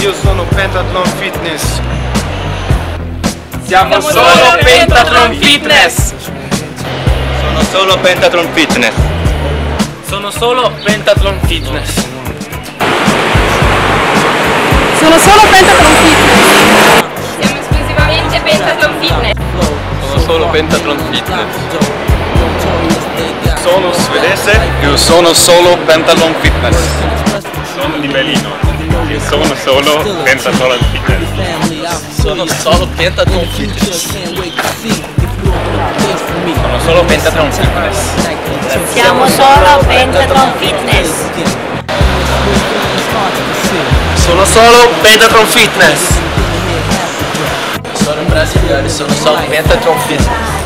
io sono Pentathlon Fitness. Siamo solo Pentathlon Fitness. Sono solo Pentathlon Fitness. Sono solo Pentathlon Fitness. Sono solo Pentathlon Fitness. Siamo esclusivamente Pentathlon Fitness. Sono solo Pentathlon Fitness. Sono svedese, io sono solo Pentathlon Fitness. Sono di Belino e sono solo Pentathlon Fitness. Sono solo Pentathlon Fitness. Sono solo Pentathlon Fitness. Siamo solo Pentathlon Fitness. Sono solo Pentathlon Fitness. Sono brasiliano, sono solo Pentathlon Fitness.